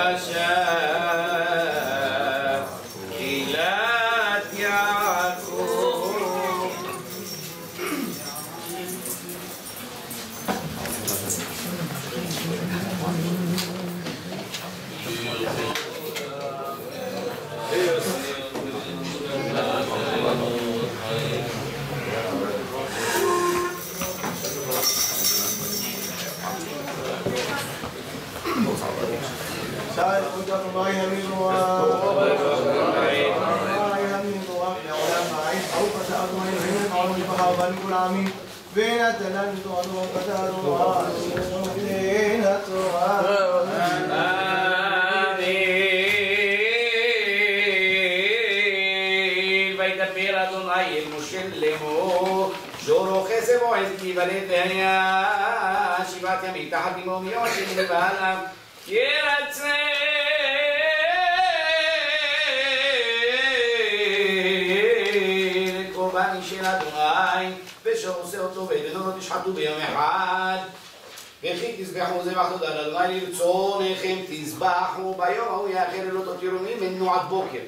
השם, חוקת ומים ימין רוח. ימין רוח לעולם ועין. ברוך אתה אדוני אלוהינו מלך העולם משפחה ובנים כל העמים. אדוני ושור עושה אותו לא תשחטו ביום אחד. וכי תזבחו זבח תודה לאדוני לרצונכם תזבחו ביום ההוא יאכל לא תותירו ממנו עד בוקר.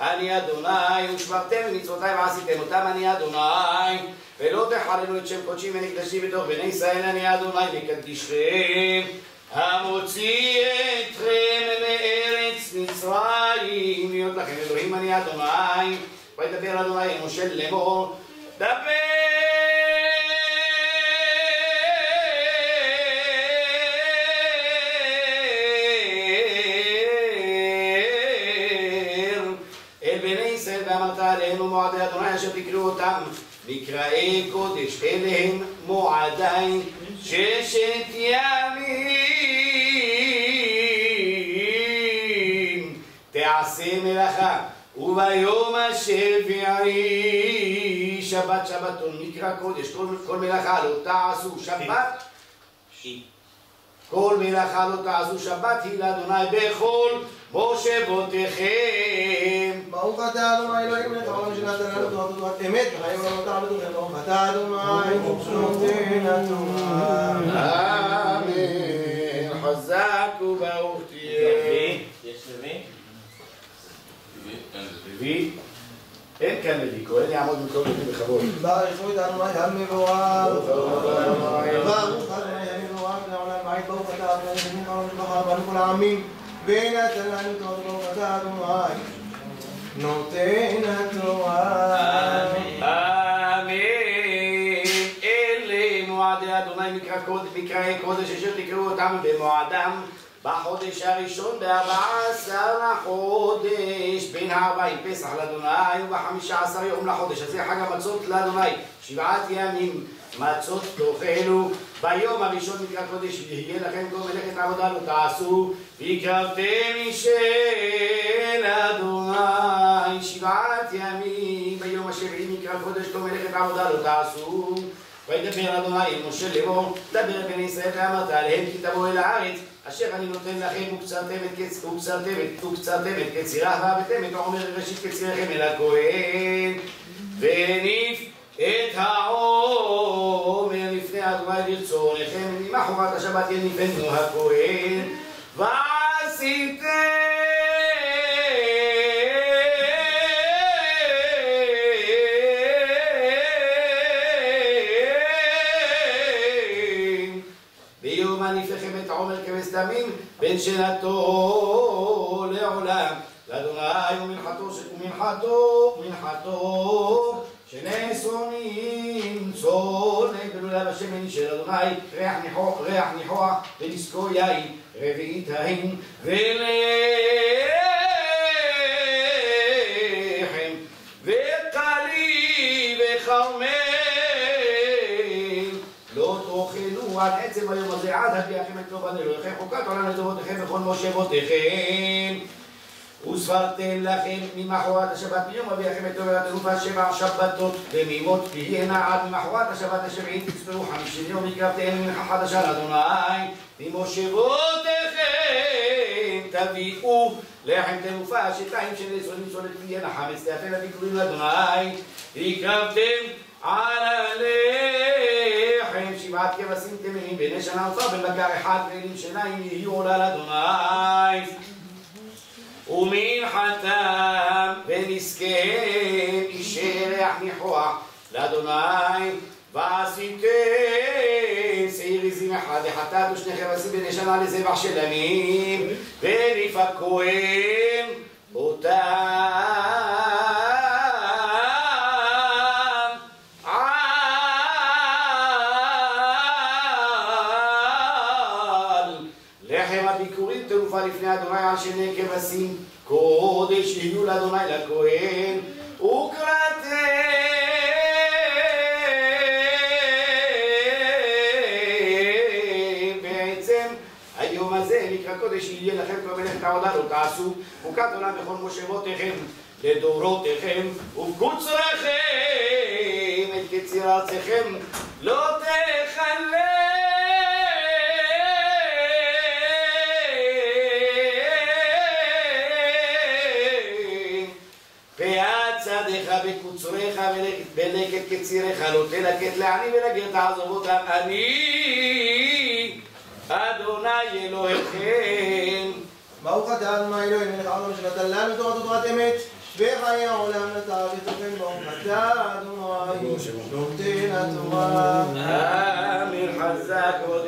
אני אדוני ושמרתם מצוותיי ועשיתם אותם אני אדוני. ולא תחללו את שם קודשי ונקדשי בתוך בני ישראל אני אדוני מקדישכם המוציא אתכם מארץ מצרים. להיות לכם אלוהים אני אדוני. וידבר אדוני משה לאמור דבר אל בני ישראל ואמרת עליהם ומועדי אדוני אשר תקראו אותם מקראי קודש אלה הם מועדי ששת ימים תעשה מלאכה וביום השביעי שבת שבתון מקרא קודש כל, כל מלאכה לא תעשו שבת כל מלאכה לא תעשו שבת היא לאדוני בכל מושבותיכם ברוך אתה אדוני אלוהים מלך העולם שנתן לנו תורת אמת וחיים לא נותר בתוכם ברוך אתה אדוני נותן התורה. אמן. חזק וברוך תהיה. יש לוי? לוי? אין כאן לוי, כהן יעמוד במקום לוי בכבוד. את אדוני המבורך. ברוך אדוני. ברוך אדוני המבורך לעולם ועד ברוך אתה אדוני העולם משפחה ובנו כל העמים. ונתן לנו תורתו ברוך אתה אדוני נותן התורה. אמן. אלה מועדי אדוני מקרא קודש, מקראי קודש אשר תקראו אותם במועדם בחודש הראשון בארבע עשר לחודש בין הארבעים פסח לאדוני ובחמישה עשר יום לחודש הזה חג המצות לאדוני. שבעת ימים מצות תאכלו. ביום הראשון מקרא קודש יהיה לכם כל מלאכת עבודה לא תעשו. והקרבתם של אדוני שבעת ימים ביום השביעי מקרא קודש כל מלאכת עבודה לא תעשו. וידבר אדוני משה לאמור דבר בני ישראל ואמרת עליהם כי תבואו אל הארץ אשר אני נותן לכם וקצרתם את קצירה והבאתם את עומר ראשית קציריכם אל הכהן והניף את העומר לפני אדוני לרצונכם ממחרת השבת יניפנו הכהן? ועשיתם ביום הניפכם את העומר כבש דמים בין שנתו לעולם. לאדוני ומנחתו ומנחתו ומנחתו שני שונאים צונן בלולה בשמן של אדוני ריח ניחוח ריח ניחוח ודסקו יין רביעית ההין ולחם עד עצם היום הזה עד הביאכם את טוב אלוהיכם חוקת עולם לטובותיכם בכל מושבותיכם וספרתם לכם ממחרת השבת מיום אביאכם את טוב התעופה שבע שבתות תמימות תהיינה עד ממחרת השבת השביעית תספרו חמישים יום הקרבתם מנחה חדשה לאדוני. ממושבותיכם תביאו לחם תעופה שתיים של עשרים סולת תהיינה חמץ תאפה וביקורים לאדוני. הקרבתם על לכם שבעת כבשים תמרים בני שנה וצר בן בקר אחד ואלים שנה אם יהיו עולה לאדוני ומנחתם ונזכם ונזקיהם ישלח ניחוח לאדוני. ועשיתם שעיר עזים אחד לחטאת ושני כבשים בני שנה לזבח של עמים. ונפקו הם אותם. שני כבשים קודש יהיו לאדוני לכהן וקראתם. בעצם היום הזה נקרא קודש יהיה לכם כל מלאכת לא תעשו. חוקת עולם בכל מושבותיכם לדורותיכם וקוצריכם את קציר ארציכם. לא תכלה ולקט קציריך לא תלקט לעני ולגר תעזוב אותם אני. אדוני אלוהיכם. ברוך אתה אדוני אלוהים מלך העולם שנתן לנו תורת ותורת אמת? וחיי העולם נטע ותוכן ברוך אתה אדוני נותן התורה. אמין חזק כבוד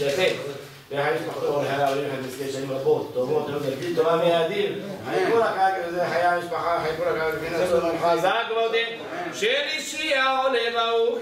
יפה. והחיים משפחתו ולחיי העולים לכם נזכה שנים רבות, טובות, לא תלפיל טובה מהאדיר. חיכו לך זה חיי המשפחה, חיכו לך לפני נצון חזק כבודים. של אישי העולה ברוך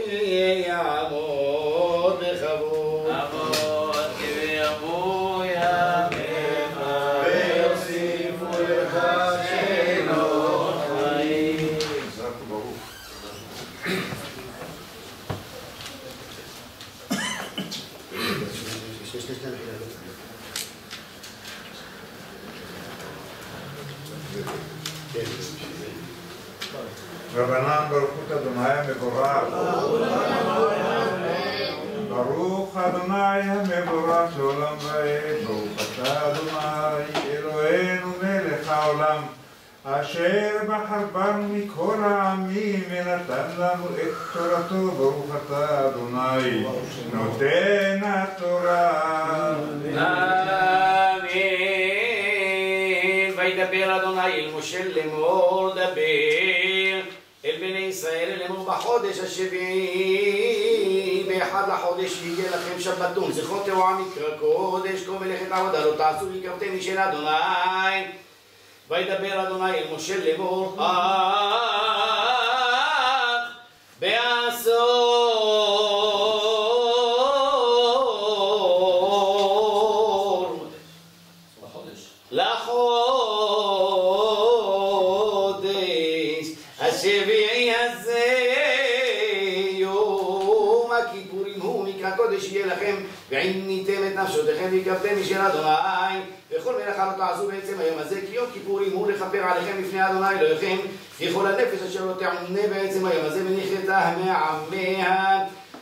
אדוני המבורך. ברוך אדוני המבורך לעולם ועד. ברוך אתה אדוני אלוהינו מלך העולם. אשר בחר בנו מכל העמים ונתן לנו את תורתו. ברוך אתה אדוני נותן התורה. אמן. וידבר אדוני אל משה לאמור דבר אל בני ישראל לאמור בחודש השביעי באחד לחודש יהיה לכם שבתון. זכרו תרועה מקרא קודש כה מלאכת עבודה לא תעשו ויקרבתם משל אדוני. וידבר אדוני אל משה לאמור והקרבתם משל אדוני וכל מלאכה לא תעשו בעצם היום הזה כי יום כיפורים הוא לכפר עליכם לפני אדוני אלוהיכם וכל הנפש אשר לא תענה בעצם היום הזה ונחתה מעמיה.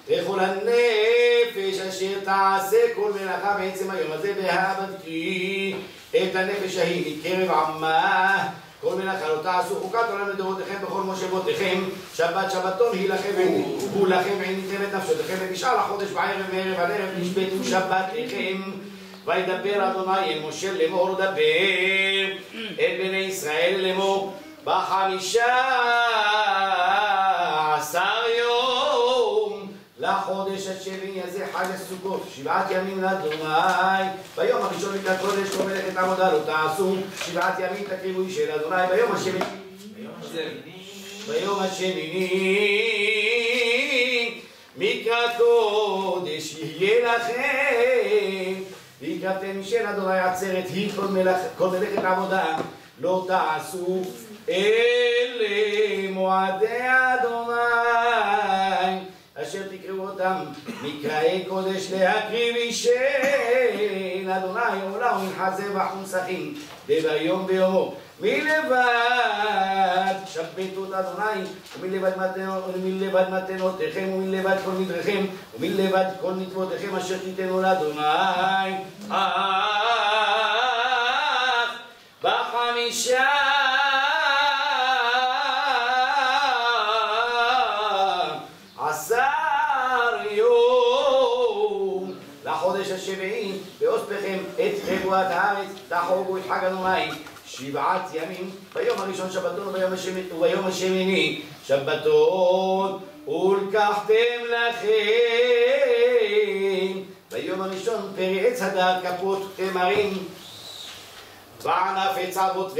וכל הנפש אשר תעשה כל מלאכה בעצם היום הזה והבדתי את הנפש ההיא מקרב עמה. כל מלאכה לא תעשו חוקת עולם לדורותיכם בכל מושבותיכם שבת שבתון היא לכם הוא לכם ועיניתם את נפשותיכם ובשאר החודש בערב מערב עד ערב נשבתו שבתיכם וידבר אדוני אל משה לאמור דבר אל בני ישראל לאמור בחמישה עשר יום לחודש השביעי הזה חג הסוכות, שבעת ימים לאדוני, ביום הראשון מן הקודש כל מלאכת עבודה לא תעשו, שבעת ימים תקריבו של אדוני, ביום השמיני, ביום השמיני, מקרא קודש יהיה לכם, והקרבתם של אדוני עצרת היא כל מלאכ- כל מלאכת עבודה, לא תעשו אלה מועדי אדוני. אשר תקראו אותם מקראי קודש להקריב אישי אדוני עולה ומנחה זבח ונסכים וביום ביומו מלבד שבתו את אדוני ומלבד מתנות- ומלבד מתנותיכם ומלבד כל נדריכם ומלבד כל מצוותיכם אשר תיתנו לאדוני. אך בחמישה לחודש השביעי באוספכם את חגוות הארץ תחוגו את חג אדוני שבעת ימים, ביום הראשון שבתון וביום השמיני, וביום השמיני שבתון, ולקחתם לכם. ביום הראשון פרי עץ הדר, כפות תמרים, וענף עץ אבות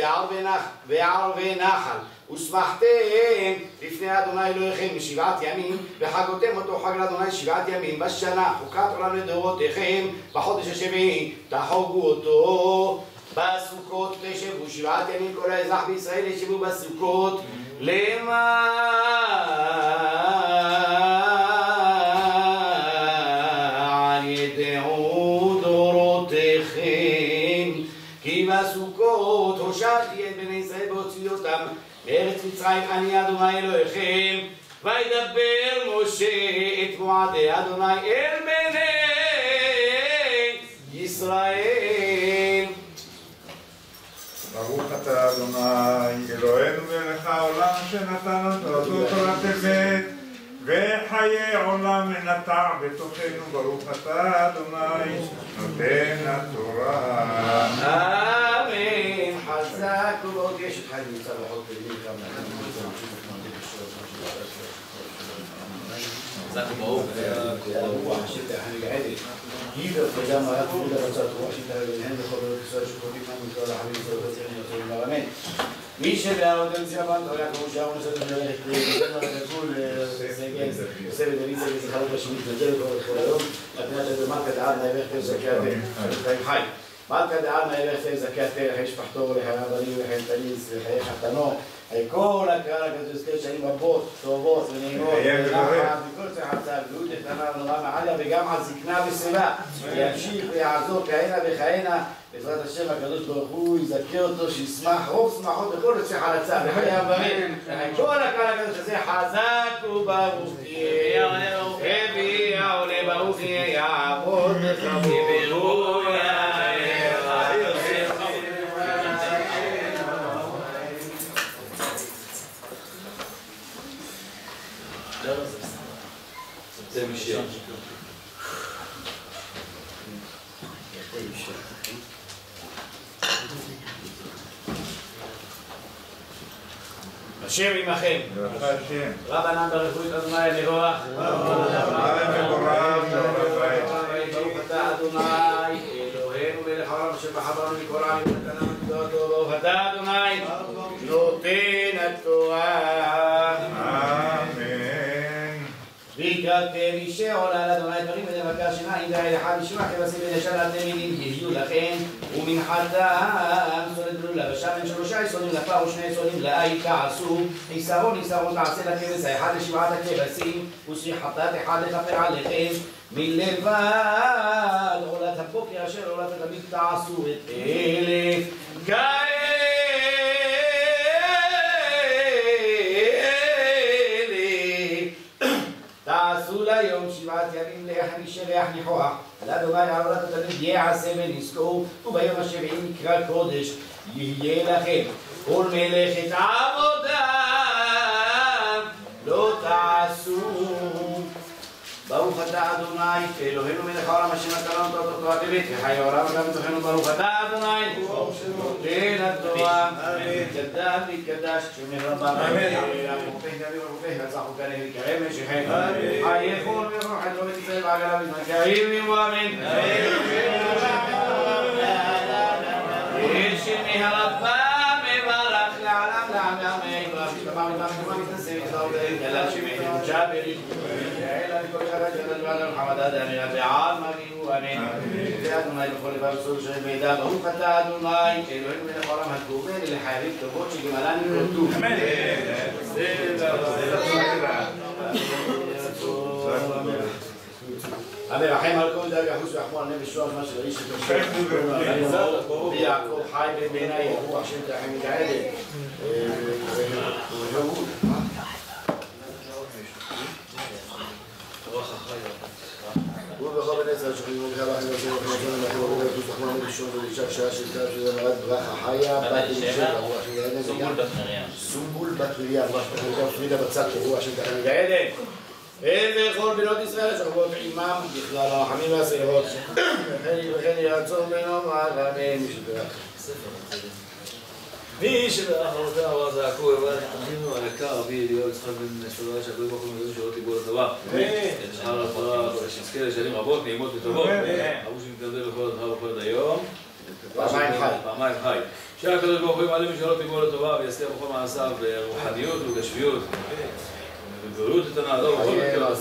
וערבי נחל. ושמחתם לפני אדוני אלוהיכם בשבעת ימים, וחגותם אותו חג לאדוני שבעת ימים בשנה, חוקת עולם לדורותיכם, בחודש השביעי תחוגו אותו. בסוכות תשבו שבעת ימים כל האזרח בישראל ישבו בסוכות. למען ידעו דורותיכם כי בסוכות הושעתי את בני ישראל בהוציא אותם מארץ מצרים אני אדוני אלוהיכם וידבר משה את מועדי אדוני אל בני ישראל ברוך אתה אדוני, אלוהינו מלך העולם שנתן לנו תורת אמת וחיי עולם נטע בתוכנו, ברוך אתה אדוני, נותן התורה. אמן. חזק ובעוד יש את חיים נמצא בחוק جزاكم الله جيدا فجاما يقول إذا رسالة واشنطن الهند قبل الكسر شكوري من مكتوى حبيب سورة يعني يطول العالمين ميشيل أودن سيابان أو يعقوب شاون سيد الجلال يقول سيجين سيد الريزة في خلال بشميت الجلد والخلالهم أبناء المركز عاد لا يبقى في زكاة حي מלכה דעד נערך תזכי התל לחיי משפחתו לחיי הבנים לחיי תניס לחיי חתנו. כל הקהל הקדוש כל שנים רבות טובות ונעימות. וכל צחצה בריאות איתנה ונורא מעליה וגם על זקנה ושיבה ימשיך ויעזור כהנה וכהנה. בעזרת השם הקדוש ברוך הוא יזכה אותו שישמח רוב שמחות בכל יוצא חלצה בחיי הבנים כל הקהל הקדוש הזה חזק וברוך תהיה רבי העולה ברוך יהיה יעבוד בכבוד זה משיח. השם עמכם. רבנן ברפואית אדוני אדוני אלוהינו מלך העולם אשר בחברנו מכל העמים ונתנה מצוותו ברוך אתה אדוני נותן התורה. ויקראתם אישי עולה לאדוני דברים ודבקה שיניים והעד אחד ישמע כבשים ונשל על תמידים יהיו ומנחתם סולד גלולה. ושמן שלושה יסונים לפר ושני יסונים לאי תעשו חיסרון חיסרון תעשה לכבש האחד לשבעת הכבשים ושחטאת אחד לכפר עליכם מלבד עולת הבוקר אשר עולת התמיד תעשו את אלה כאלה שבעת ימים להחניש ריח ניחוח, לאדוני עבודת התלמיד יעשה ונזכו, וביום השביעי מקרא קודש יהיה לכם כל מלאכת עבודה לא תעשו. ברוך אתה אדוני, אלוהינו מלך העולם אשר נתן לנו תורת תורת אמת, וחיי העולם וגם בתוכנו ברוך אתה אדוני, נותן התורה, יתקדש ויתקדש שמר רבה, הרופא גבי ורופא, רצחו כאלה ויקרא משכם, חיי כל ורוח את רוב ישראל בעגלה בזמן קריב ואמן. שמי הרבה מברך מתנשא מתחר ולאים אלא שמי ג'אברי אלא מכל חרש אלא דבר מחמד אדם אלא בעל מביאו אמן ואדוני בכל לבב סור של מידע ברוך אתה אדוני אלוהינו מלך העולם התגובר לחיילים טובות שגמלני כל טוב אמן המרחם על כל דאג אחוש ורחמו על נפש שוח מה של האיש ויעקב חי בין בעיניי רוח שם תרחם מתעדת ובכל בן עשר שוכרים ומכה לכם לכם ועושים לכם ועושים לכם ראשון ולשם שעה של קו שזה מרד ברכה חיה בת אלישע הרוח של בת מרים. סומבול בת מרים רוח של גאדן פרידה בצד רוח של תחם גאדן וכל בנות ישראל שוכבות עמם בכלל הרחמים והסיירות וכן ירצון בנו מעל אמן מי שבאחרותיו אז זעקו ובא אחינו היקר אבי אליהו יצחק בן שורה שהקדוש ברוך הוא מדברים שלא תיגעו לטובה. זכר לפרה ושנזכה לשנים רבות נעימות וטובות. אבו שמתגדל בכל הדבר ובכל עד היום. פעמיים חי. פעמיים חי. שהקדוש ברוך הוא ימלא משאלות תיגעו לטובה ויסתיר בכל מעשיו ברוחניות ובגשמיות. ובבריאות איתנה, לא, בכל חיי מקרה.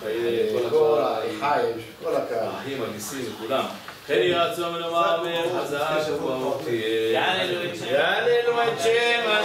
חיי כל- כל הקהל. האחים, הגיסים וכולם. כן יהי רצון ונאמר בחזק וברוך תהיה. יעללו את שם. יעללו את שם בעל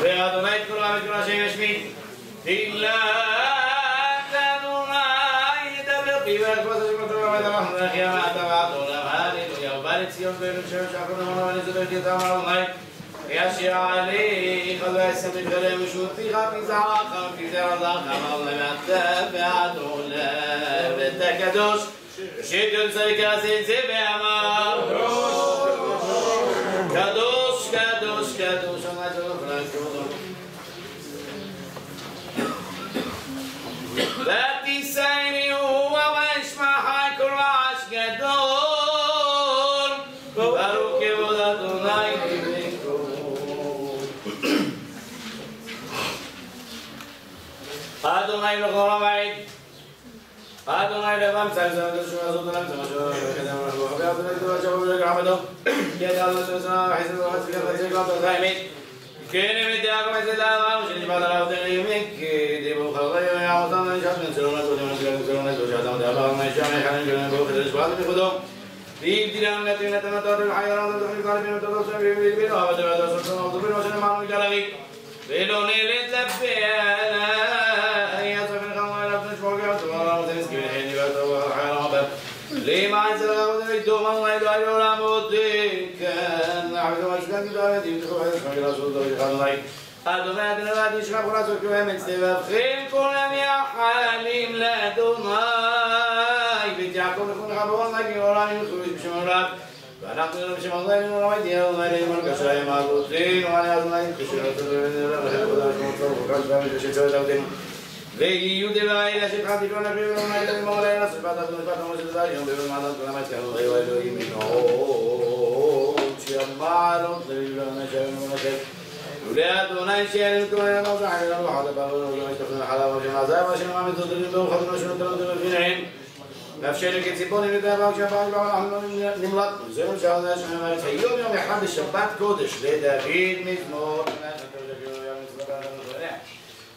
ואדוני את כולם את כל השם ישמיד תהילת אדוני ידבר פיו על כל השם אותו ועמד אנחנו נחיה מעתה ועד עולם הללויה ובא לציון ואלו שם שחר נאמנו ונזבר כי אתה אמר אדוני וישיר עליך ועשם בגלם ושותיך פזעך ופזר עזרך אמר למעתה ועד עולם ואת הקדוש שתיון إلى الأخرى بعيد قادنا إلى فم سلسلة الشمع صوت لم تمشوا كذا من الروح بياض الأرض وشبه بلك رحمته يا الله سبحانه وحسن الوحس في المسجد قبل الغائمين كين مدياك مثل الأمام شنج بعد الأرض يميك ديبو خلقي ويا عوصان من شخص من سلونة وديما سلونة سلونة وشهدهم دابا من الشام يحرم كلمة بوخد الإشباط بخدهم ديب ديلان التي نتمتع بالحيرات وتحرك على بين التدرس بين البيت وعبد الله سبحانه وتعالى وسلم على المجالغي بلوني لتلبيه י"ד, אם תכף אין שמע גדולה שלו דוד אחד עולי. אדוני אדוני ועד ישמע כולם צורכים אמץ, תבחין כולם יחלים לאדוני, ואת יעקב לכו לך ברון להם מעולם ילכו בשם עולם. ואנחנו נראה בשם עולם אלוהים עולם ידיע עולם אלוהים על קשה עם האבותים, ועל אדוני קשה לתת ויהיו דבעי אשר פחד תקרון לפי ולא נגיד למור לאלה, שפת אדוני פת אמרו של דברים, ובמעלות כולם את כאלו אלוהים מנור. يطبع ضريبنا شيئا ونشر أولادنا شيئا كما ينظر علينا وحد بابنا وشتفنا حلاوة وشنازا وشنما من تضريبنا وخذنا وشنما تضريبنا في نعيم نفشل كتبون من دابا وشباب وعلم نملط نزل إن شاء الله يوم يوم يحب الشبات كودش لدافيد مزمور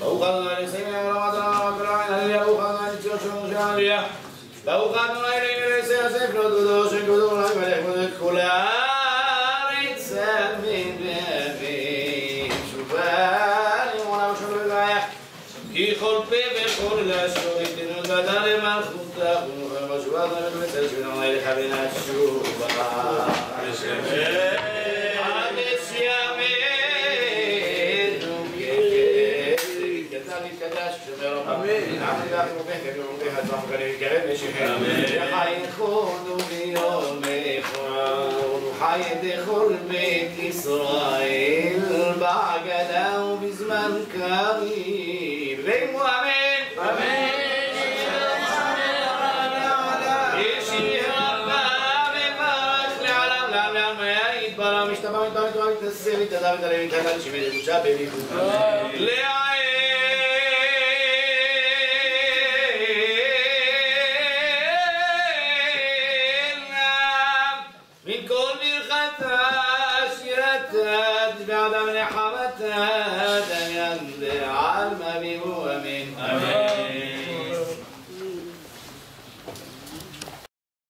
אדוני לסיים העולם אדוני וכל העין הללויה ברוך אדוני לציון אחד וחי דכל בית ישראל בהגדה ובזמן קריב ואמו אמן משתבח מתפרק תורה מתנשא מתהדר מתעלם מתהדר שמי לקודשה בליבו